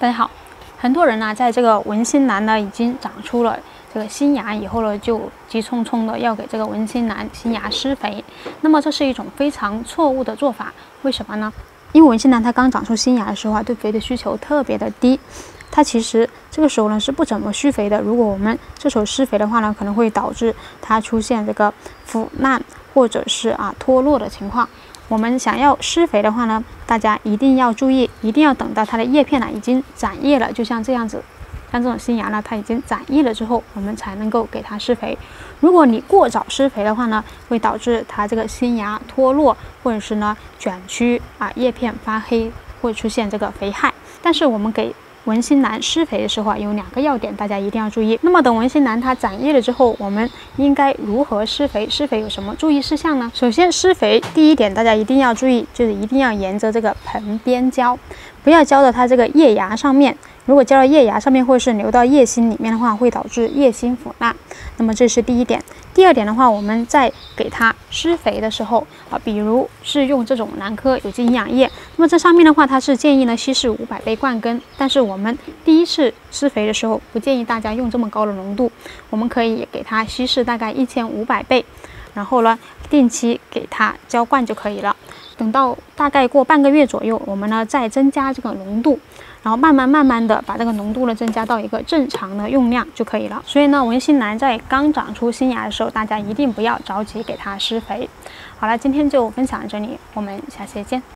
大家好，很多人呢，在这个文心兰呢已经长出了这个新芽以后呢，就急匆匆的要给这个文心兰新芽施肥。那么这是一种非常错误的做法，为什么呢？因为文心兰它刚长出新芽的时候啊，对肥的需求特别的低，它其实这个时候呢是不怎么施肥的。如果我们这时候施肥的话呢，可能会导致它出现这个腐烂或者是啊脱落的情况。我们想要施肥的话呢，大家一定要注意，一定要等到它的叶片呢已经展叶了，就像这样子，像这种新芽呢，它已经展叶了之后，我们才能够给它施肥。如果你过早施肥的话呢，会导致它这个新芽脱落，或者是呢卷曲啊，叶片发黑，会出现这个肥害。但是我们给文心兰施肥的时候啊，有两个要点，大家一定要注意。那么等文心兰它展叶了之后，我们应该如何施肥？施肥有什么注意事项呢？首先，施肥第一点，大家一定要注意，就是一定要沿着这个盆边浇，不要浇到它这个叶芽上面。如果浇到叶芽上面，或者是流到叶心里面的话，会导致叶心腐烂。那么这是第一点。第二点的话，我们在给它施肥的时候啊，比如是用这种兰科有机营养液，那么这上面的话，它是建议呢稀释五百倍灌根。但是我们第一次施肥的时候，不建议大家用这么高的浓度，我们可以给它稀释大概一千五百倍，然后呢定期给它浇灌就可以了。等到大概过半个月左右，我们呢再增加这个浓度。然后慢慢慢慢的把这个浓度呢增加到一个正常的用量就可以了。所以呢，文心兰在刚长出新芽的时候，大家一定不要着急给它施肥。好了，今天就分享到这里，我们下期见。